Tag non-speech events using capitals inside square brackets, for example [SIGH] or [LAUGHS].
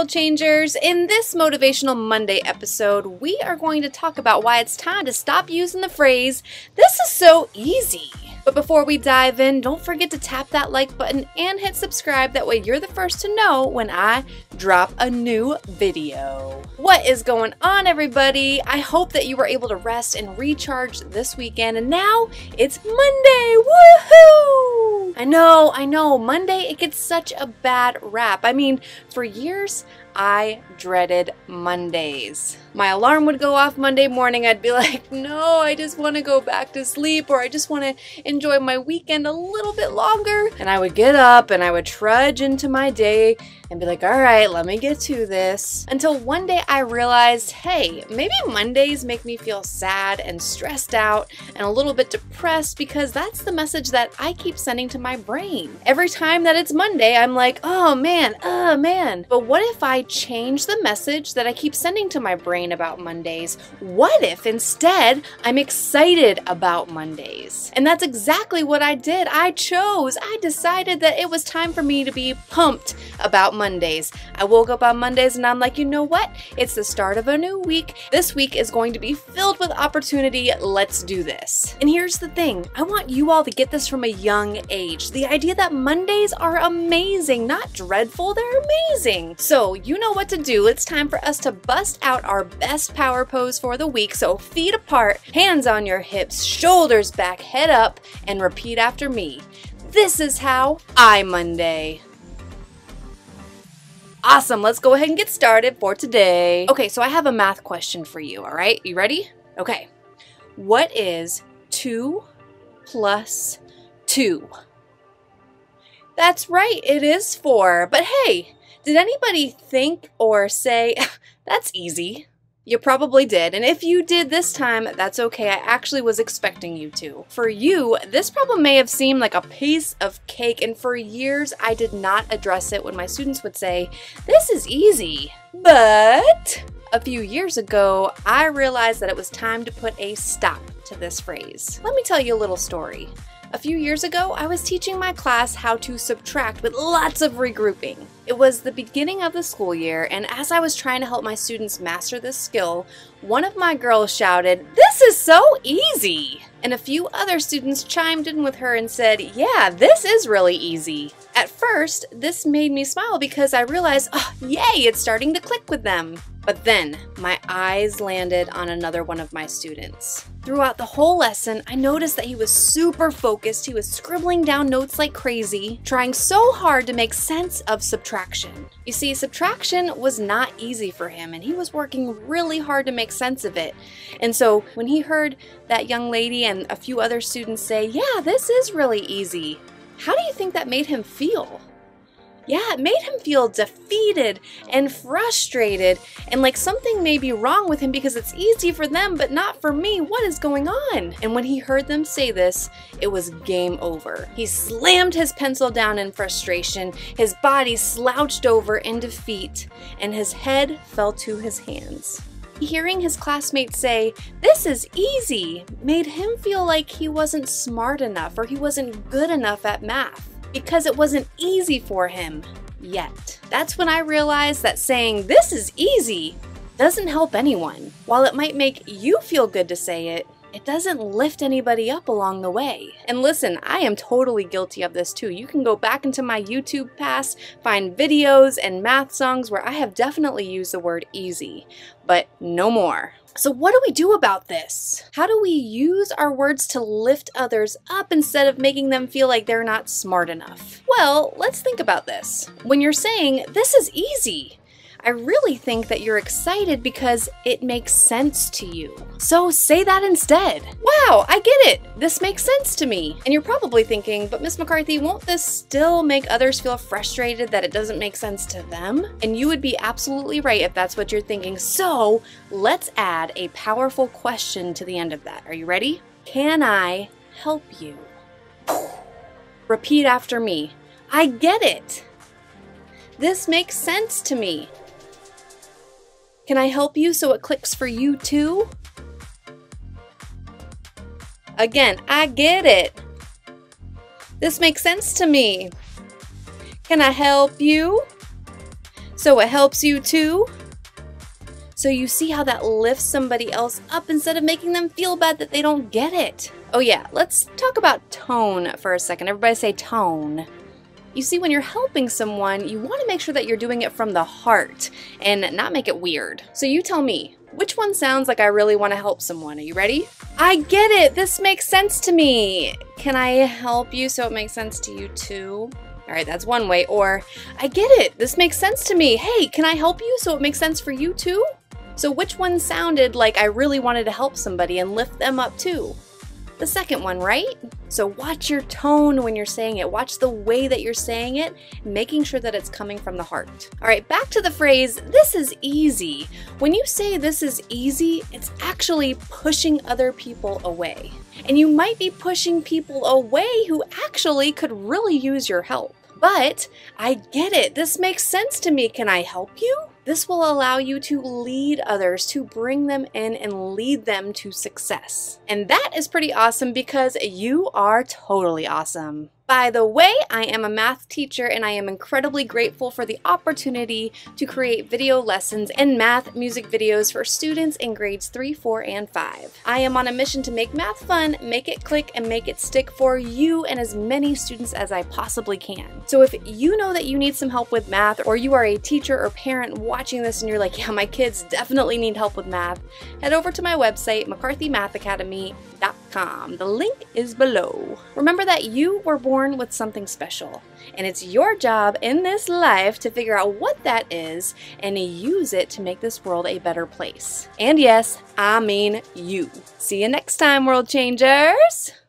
world changers! In this Motivational Monday episode, we are going to talk about why it's time to stop using the phrase, this is so easy. But before we dive in, don't forget to tap that like button and hit subscribe. That way you're the first to know when I drop a new video. What is going on, everybody? I hope that you were able to rest and recharge this weekend. And now it's Monday. Woohoo! I know, I know. Monday, it gets such a bad rap. I mean, for years, I dreaded Mondays. My alarm would go off Monday morning. I'd be [LAUGHS] like, no, I just want to go back to sleep or I just want to enjoy my weekend a little bit longer. And I would get up and I would trudge into my day and be like, all right, let me get to this. Until one day I realized, hey, maybe Mondays make me feel sad and stressed out and a little bit depressed because that's the message that I keep sending to my brain. Every time that it's Monday, I'm like, oh man, oh man. But what if I change the message that I keep sending to my brain about Mondays? What if instead I'm excited about Mondays? And that's exactly what I did. I chose, I decided that it was time for me to be pumped about Mondays. I woke up on Mondays and I'm like, you know what? It's the start of a new week. This week is going to be filled with opportunity. Let's do this. And here's the thing I want you all to get this from a young age. The idea that Mondays are amazing, not dreadful, they're amazing. So, you know what to do. It's time for us to bust out our best power pose for the week. So, feet apart, hands on your hips, shoulders back, head up, and repeat after me. This is how I Monday. Awesome, let's go ahead and get started for today. Okay, so I have a math question for you, all right? You ready? Okay. What is 2 plus 2? That's right, it is 4. But hey, did anybody think or say, [LAUGHS] that's easy? You probably did, and if you did this time, that's okay. I actually was expecting you to. For you, this problem may have seemed like a piece of cake, and for years I did not address it when my students would say, This is easy. But a few years ago, I realized that it was time to put a stop to this phrase. Let me tell you a little story. A few years ago, I was teaching my class how to subtract with lots of regrouping. It was the beginning of the school year, and as I was trying to help my students master this skill, one of my girls shouted, This is so easy! And a few other students chimed in with her and said, Yeah, this is really easy. At first, this made me smile because I realized, oh, yay, it's starting to click with them. But then, my eyes landed on another one of my students. Throughout the whole lesson, I noticed that he was super focused. He was scribbling down notes like crazy, trying so hard to make sense of subtraction. You see, subtraction was not easy for him, and he was working really hard to make sense of it. And so, when he heard that young lady and a few other students say, Yeah, this is really easy, how do you think that made him feel? Yeah, it made him feel defeated and frustrated and like something may be wrong with him because it's easy for them but not for me. What is going on? And when he heard them say this, it was game over. He slammed his pencil down in frustration, his body slouched over in defeat, and his head fell to his hands. Hearing his classmates say, This is easy, made him feel like he wasn't smart enough or he wasn't good enough at math because it wasn't easy for him yet. That's when I realized that saying, This is easy, doesn't help anyone. While it might make you feel good to say it, it doesn't lift anybody up along the way. And listen, I am totally guilty of this too. You can go back into my YouTube past, find videos and math songs where I have definitely used the word easy, but no more. So, what do we do about this? How do we use our words to lift others up instead of making them feel like they're not smart enough? Well, let's think about this. When you're saying, This is easy, I really think that you're excited because it makes sense to you. So say that instead. Wow, I get it. This makes sense to me. And you're probably thinking, but Miss McCarthy, won't this still make others feel frustrated that it doesn't make sense to them? And you would be absolutely right if that's what you're thinking. So let's add a powerful question to the end of that. Are you ready? Can I help you? Repeat after me. I get it. This makes sense to me. Can I help you so it clicks for you too? Again, I get it. This makes sense to me. Can I help you? so it helps you too? So you see how that lifts somebody else up instead of making them feel bad that they don't get it. Oh yeah, let's talk about tone for a second. Everybody say tone. You see, when you're helping someone, you want to make sure that you're doing it from the heart and not make it weird. So you tell me, which one sounds like I really want to help someone? Are you ready? I get it. This makes sense to me. Can I help you so it makes sense to you too? All right, that's one way. Or, I get it. This makes sense to me. Hey, can I help you so it makes sense for you too? So, which one sounded like I really wanted to help somebody and lift them up too? the second one, right? So watch your tone when you're saying it. Watch the way that you're saying it, making sure that it's coming from the heart. All right, back to the phrase, this is easy. When you say this is easy, it's actually pushing other people away. And you might be pushing people away who actually could really use your help. But I get it. This makes sense to me. Can I help you? This will allow you to lead others, to bring them in and lead them to success. And that is pretty awesome because you are totally awesome. By the way, I am a math teacher and I am incredibly grateful for the opportunity to create video lessons and math music videos for students in grades 3, 4, and 5. I am on a mission to make math fun, make it click, and make it stick for you and as many students as I possibly can. So if you know that you need some help with math or you are a teacher or parent watching this and you're like, yeah, my kids definitely need help with math, head over to my website, mccarthymathacademy.com. The link is below. Remember that you were born born with something special. And it's your job in this life to figure out what that is and use it to make this world a better place. And yes, I mean you. See you next time, World Changers!